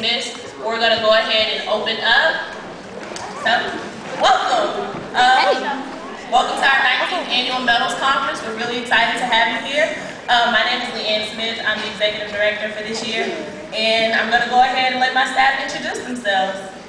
we're going to go ahead and open up. So, welcome. Um, welcome to our 19th Annual Medals Conference. We're really excited to have you here. Um, my name is Leanne Smith. I'm the Executive Director for this year. And I'm going to go ahead and let my staff introduce themselves.